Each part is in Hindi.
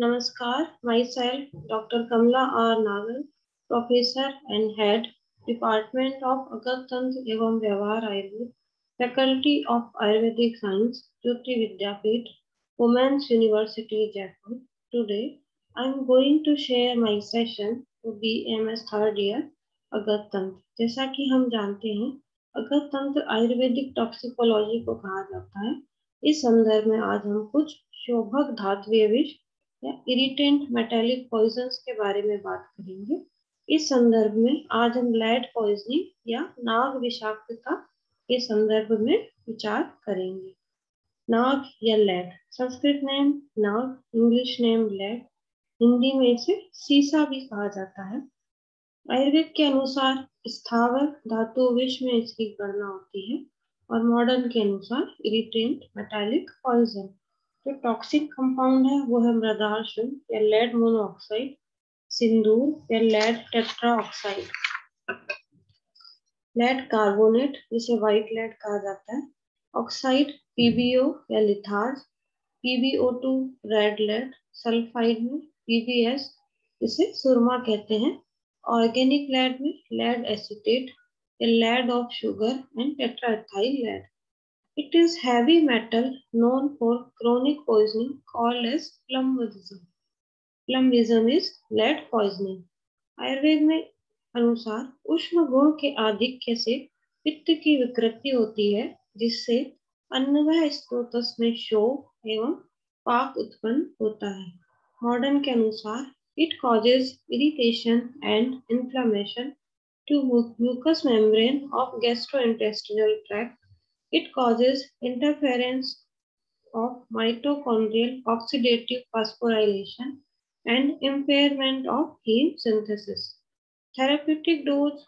Namaskar, myself Dr. Kamla R. Nagal, Professor and Head, Department of Agat Tantra एवं व्यवहार Ayurveda Faculty of Ayurvedic Science, Jyoti Vidyapeeth, Women's University, Jaipur. Today, I am going to share my session to BMS third year अगत तंत्र जैसा कि हम जानते हैं अगत तंत्र आयुर्वेदिक टॉक्सिकोलॉजी को कहा जाता है इस संदर्भ में आज हम कुछ शोभक धात्वीय विष या इरिटेंट मेटेलिक पॉइजन के बारे में बात करेंगे। इस संदर्भ में आज हम लेड पॉइजनिंग या नाग विषाक्तता के संदर्भ में विचार करेंगे। नाग या लेड संस्कृत नेम नाग इंग्लिश नेम लेड हिंदी में इसे सीसा भी कहा जाता है। आयुर्वेद के अनुसार स्थावर धातु विष में इसकी गणना होती है और मॉडर्न के अनुसार इरिटेंट मेटालिक पॉइजन जो टॉक्सिक कंपाउंड है, वो है मृदार्शन या लेड मोनोऑक्साइड सिंदूर या lead tetra oxide lead carbonate जिसे व्हाइट लेड कहा जाता है ऑक्साइड पीबीओ या litharge PbO two red lead sulphide में पीबीएस इसे सुरमा कहते हैं ऑर्गेनिक लेड में lead acetate lead of sugar and tetraethyl lead It is heavy metal known for chronic poisoning called as plumbagism. Plumbagism is lead poisoning. Ayurveda में अनुसार उष्ण गुण के आधिक्य से पित्त की विकृति होती है जिससे अन्नवय स्त्रोत में शोक एवं पाक उत्पन्न होता है मॉडर्न के अनुसार it causes irritation and inflammation to mucous membrane of gastrointestinal tract It causes interference of mitochondrial oxidative phosphorylation and impairment of heme synthesis. Therapeutic dose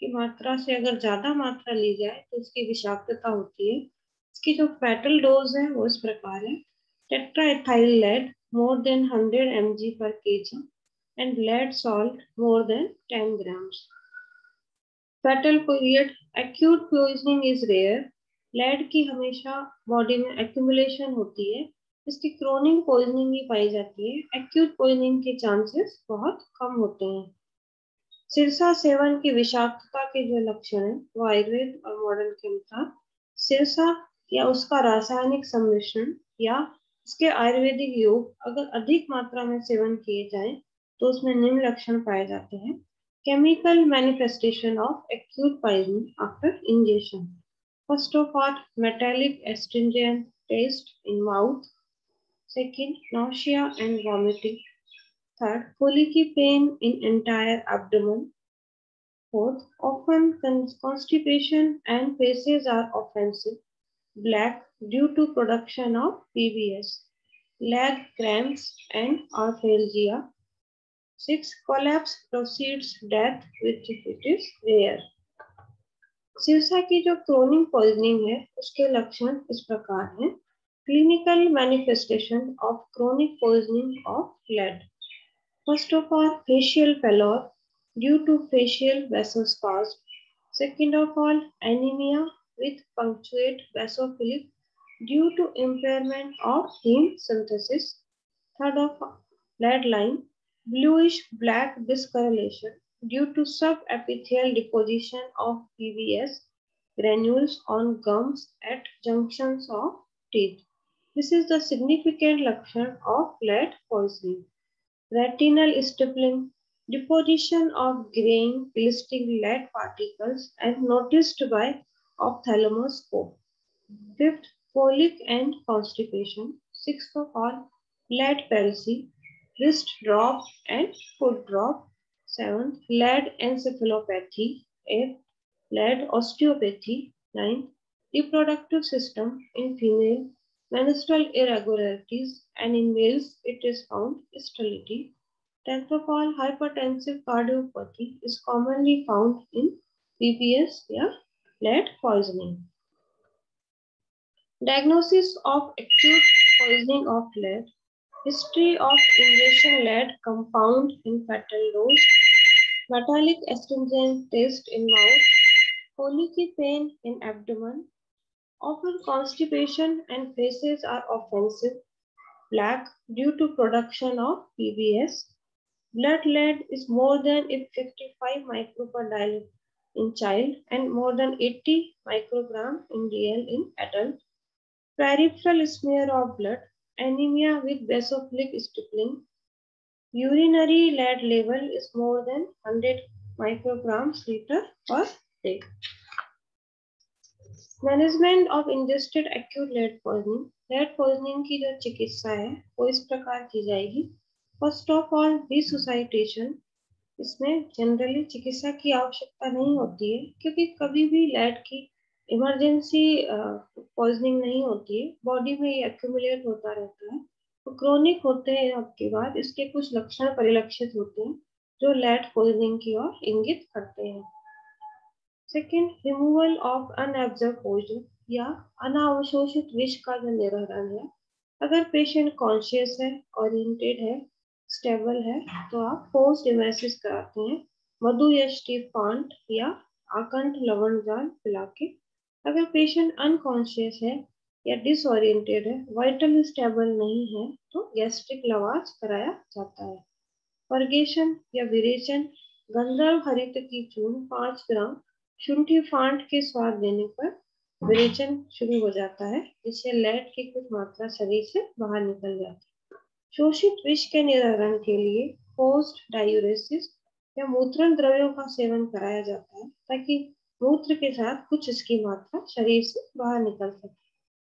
की मात्रा से अगर ज़्यादा मात्रा ली जाए तो इसकी विषाक्तता होती है इसकी जो फैटल डोज है वो इस प्रकार है tetraethyl lead more than 100 mg per kg and lead salt more than 10 grams. Fatal period acute poisoning is rare lead की हमेशा बॉडी में एक्यूमुलेशन होती है। इसकी क्रोनिक पॉइजनिंग भी पाई जाती है। एक्यूट पॉइजनिंग के चांसेस बहुत कम होते हैं। सिरसा सेवन की विषाक्तता के जो लक्षण है, वो आयुर्वेद और मॉडर्न के अनुसार, सिरसा या उसका रासायनिक सम्मिश्रण या इसके आयुर्वेदिक योग अगर अधिक मात्रा में सेवन किए जाए तो उसमें निम्न लक्षण पाए जाते हैं। Chemical manifestation of acute poisoning after injection First of all, metallic astringent taste in mouth. Second, nausea and vomiting. Third, colicky pain in entire abdomen. Fourth, often constipation and faces are offensive, black due to production of PBS, leg cramps and arthralgia. Six, collapse proceeds death which it is rare. सिरसा की जो क्रोनिक पॉइजनिंग है उसके लक्षण इस प्रकार हैं। Clinical manifestation of chronic poisoning of lead first of all facial pallor due to facial vasospasm second of all anaemia with punctuate basophilic due to impairment of heme synthesis. Third of lead line, bluish black discoloration. Due to subepithelial deposition of PVS granules on gums at junctions of teeth. This is the significant lakshan of lead poisoning. Retinal stippling, deposition of graying glistening lead particles and noticed by ophthalmoscope. Fifth, colic and constipation. Sixth of all, lead palsy, wrist drop and foot drop Seventh, lead encephalopathy. Eighth, lead osteopathy. Ninth, reproductive system in female, menstrual irregularities, and in males it is found sterility. Tenth of all, hypertensive cardiopathy is commonly found in PPS yeah, lead poisoning. Diagnosis of acute poisoning of lead. History of ingestion lead compound in fetal dose metallic astringent taste in mouth, colicky pain in abdomen, often constipation and faces are offensive, black due to production of PBS. Blood lead is more than 55 micro per dial in child and more than 80 microgram in DL in adult. Peripheral smear of blood, anemia with basophilic stippling. Urinary lead level is more than 100 micrograms liter per day. Management of ingested acute lead poisoning lead poisoning की जो चिकित्सा है, वो इस प्रकार की जाएगी। फ़र्स्ट ऑफ़ ऑल डिसोसाइटेशन इसमें जनरली चिकित्सा की आवश्यकता नहीं होती है, क्योंकि कभी भी लेड की इमरजेंसी पॉइजनिंग नहीं होती है। बॉडी में ये एक्यूमुलेट होता रहता है। क्रोनिक होते हैं आपके बाद, इसके कुछ लक्षण परिलक्षित होते हैं, जो लेड पॉइजनिंग की ओर इंगित करते हैं। Second removal of unabsorb poison या अनावशोषित विष का जो निवारण है, अगर पेशेंट कॉन्शियस है ओरिएंटेड है स्टेबल है तो आप पोस्ट इमेसिस कराते हैं, मधु या स्टीफांट या आकंठ लवण जाल पिला के अगर पेशेंट अनकॉन्शियस है या डिसोरिएंटेड है वाइटल स्टेबल नहीं है तो गैस्ट्रिक लवाज कराया जाता है। परगेशन या विरेचन, गंधर्व हरित की चून पाँच ग्राम, शुंठी फांट के स्वाद देने पर विरेचन शुरू हो जाता है, जिससे लेड की कुछ मात्रा शरीर से बाहर निकल जाती है। शोषित विष के निवारण के लिए पोस्ट डायूरेसिस या मूत्रण द्रव्यों का सेवन कराया जाता है, ताकि मूत्र के साथ कुछ इसकी मात्रा शरीर से बाहर निकल सके।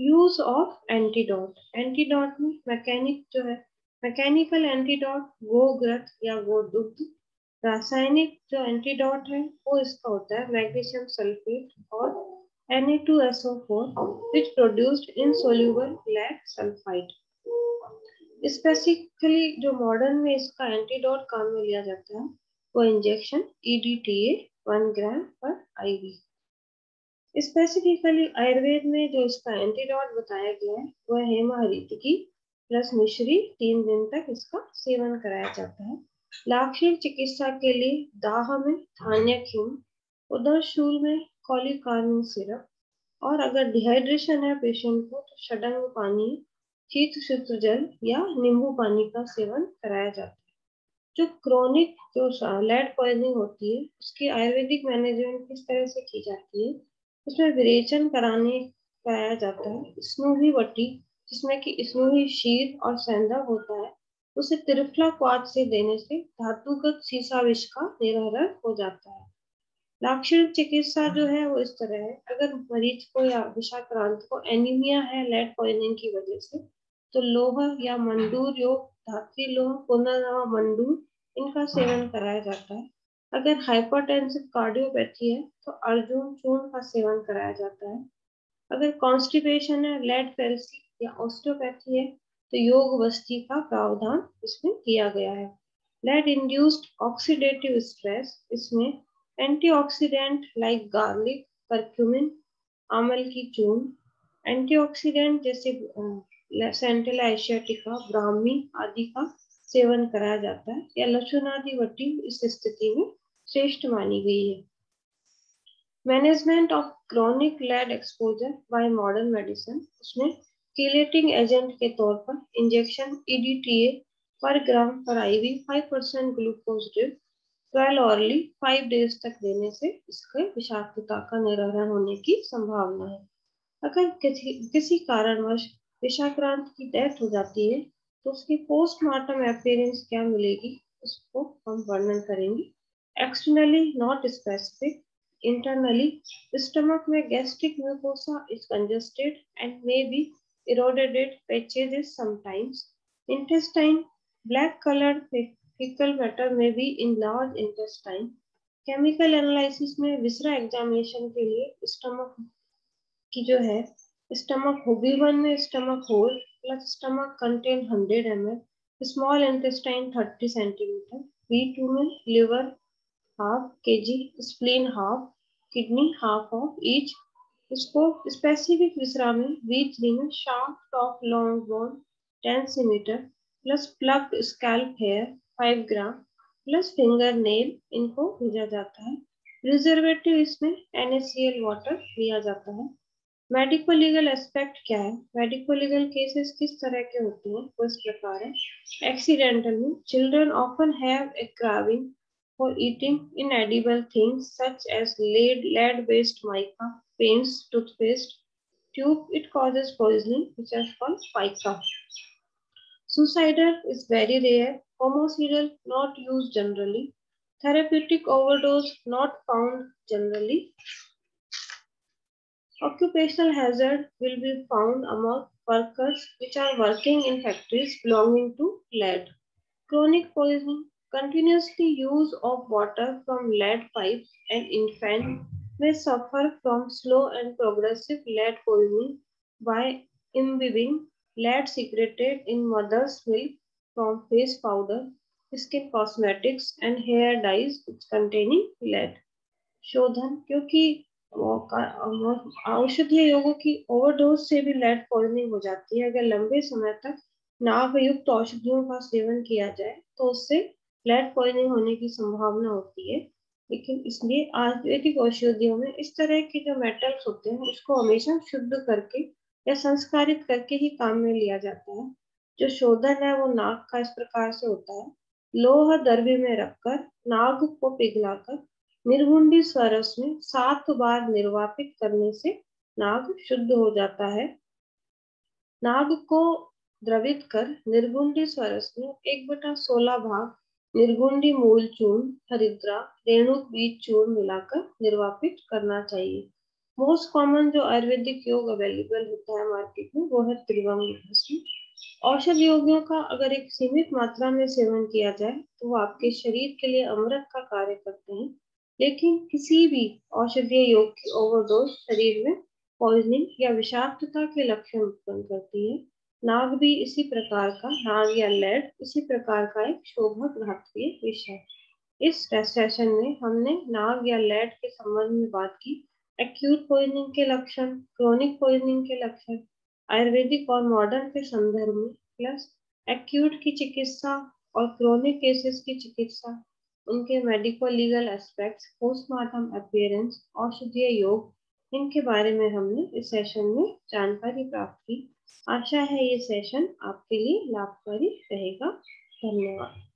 यूज़ ऑफ़ एंटीडोट एंटीडोट में मैकेनिक जो है मैकेनिकल एंटीडोट गोग्रत या गो दुग्ध रासायनिक जो एंटीडोट है, वो इसका होता है मैग्नीशियम सल्फेट और Na2SO4 which produced insoluble lead sulfide. Specifically जो मॉडर्न में इसका एंटीडोट काम में लिया जाता है, वो इंजेक्शन ईडीटीए वन ग्राम पर आईवी स्पेसिफिकली आयुर्वेद में जो इसका एंटीडोट बताया गया है, वह हेमाहरितिकी प्लस मिश्री तीन दिन तक इसका सेवन कराया जाता है। लाक्षणिक चिकित्सा के लिए दाह में धान्यक्यूम उधर शूल में कॉलिकार्मिन सिरप और अगर डिहाइड्रेशन है पेशेंट को तो षडंग पानी, शीत शुद्ध जल या नींबू पानी का सेवन कराया जाता है। जो क्रोनिक जो लेड पॉइजनिंग होती है, उसकी आयुर्वेदिक मैनेजमेंट किस तरह से की जाती है? उसमें विरेचन कराने कराया जाता है। स्नूही वटी, जिसमें कि स्नूही शीर और सेंधा होता है, उसे त्रिफला क्वाद से देने से धातुगत सीसा का निवारण हो जाता है। लाक्षणिक चिकित्सा जो है वो इस तरह है। अगर मरीज़ को या विषाक्रांत को एनीमिया है लेड पॉइजनिंग की वजह से तो लोह या मंडूर योग, धात्री लोह, पुनर्नवा मंडूर, इनका सेवन कराया जाता है। अगर हाइपरटेंसिव कार्डियोपैथी है तो अर्जुन चूर्ण का सेवन कराया जाता है। अगर कॉन्स्टिपेशन है लेड फेल्सी या ऑस्टियोपैथी है तो योग वस्ती का प्रावधान इसमें किया गया है। लेड इंड्यूस्ड ऑक्सीडेटिव स्ट्रेस इसमें एंटीऑक्सीडेंट लाइक गार्लिक करक्यूमिन आमल की चूर्ण एंटीऑक्सीडेंट जैसे सेंट्रल एशियाटिका ब्राह्मी आदि का सेवन कराया जाता है या लक्षण आदि वटी इस स्थिति में श्रेष्ठ मानी गई है। Management of chronic lead exposure by modern medicine उसमें कीलेटिंग एजेंट के तौर पर इंजेक्शन ईडीटीए पर ग्राम पर IV 5 percent glucose drip twelve orally five days तक देने से इसके विषाक्तता का निवारण होने की संभावना है। अगर किसी किसी कारणवश विषाक्रांत की डेथ हो जाती है तो उसकी पोस्टमार्टम अपेयरेंस क्या मिलेगी, उसको हम वर्णन करेंगे। Externally not specific internally the stomach में gastric mucosa is congested and may be eroded patches sometimes. Intestine, black colored fecal matter may be in large intestine. Chemical analysis में विसरा एग्जामिनेशन के लिए स्टमक की जो है स्टमक हो बी वन में stomach whole plus stomach content 100 M L small intestine 30 centimetre B two में liver half K G spleen half kidney half of each इसको स्पेसिफिक विसरा में बी थ्री में sharp of long bone ten centimetre plus plucked scalp hair five gram plus finger nail इनको भेजा जाता है। प्रिजर्वेटिव इसमें NaCl वाटर लिया जाता है। मेडिको लीगल एस्पेक्ट क्या है? मेडिको लीगल केसेस किस तरह के होते हैं? वो प्रकार है? एक्सीडेंटल में children often have a craving for eating inedible things such as lead, lead-based mica, paints, toothpaste, tube, it causes poisoning, which is called pica. Suicidal is very rare. Homicidal not used generally. Therapeutic overdose not found generally. Occupational hazard will be found among workers which are working in factories belonging to lead. Chronic poisoning continuously use of water from lead pipes and infant may suffer from slow and progressive lead poisoning by imbibing lead secreted in mother's milk from face powder, skin cosmetics and hair dyes containing lead. शोधन क्योंकि औषधीय योगों की ओवरडोज से भी लेड पॉइजनिंग हो जाती है अगर लंबे समय तक नाभ युक्त औषधियों का सेवन किया जाए तो उससे लेड पॉइजनिंग होने की संभावना होती है, लेकिन इसलिए आयुर्वेदिक औषधियों में इस तरह के जो मेटल्स होते हैं, उसको हमेशा शुद्ध करके या संस्कारित करके ही काम में लिया जाता है। जो शोधन है, वो नाग का इस प्रकार से होता है। लोह दरबी में रखकर, नाग को पिघलाकर, निर्गुंडी स्वरस में सात बार निर्वापित करने से नाग शुद्ध हो जाता है। नाग को द्रवित कर निर्गुंडी स्वरस में एक बटा सोलह भाग निर्गुंडी मूल चूर्ण हरिद्रा, रेणुक बीज चूर्ण मिलाकर निर्वापित करना चाहिए। मोस्ट कॉमन जो आयुर्वेदिक योग अवेलेबल होता है मार्केट में, वो है त्रिवंग औषध योगियों का अगर एक सीमित मात्रा में सेवन किया जाए तो वो आपके शरीर के लिए अमृत का कार्य करते हैं। लेकिन किसी भी औषधीय योग की ओवरडोज शरीर में पॉइजनिंग या विषाक्तता के लक्षण उत्पन्न करती है। नाग भी इसी प्रकार का, नाग या लेड, इसी प्रकार का एक शोभक घातकीय विषय इस सेशन में हमने नाग या लेड के संबंध में बात की। एक्यूट पॉइजनिंग के लक्षण क्रोनिक पॉइजनिंग के लक्षण, आयुर्वेदिक और मॉडर्न के संदर्भ में प्लस एक्यूट की चिकित्सा और क्रोनिक केसेस की चिकित्सा, उनके medical legal aspects postmortem appearance औषधीय योग, इनके बारे में हमने इस सेशन में जानकारी प्राप्त की। आशा है ये सेशन आपके लिए लाभकारी रहेगा। धन्यवाद।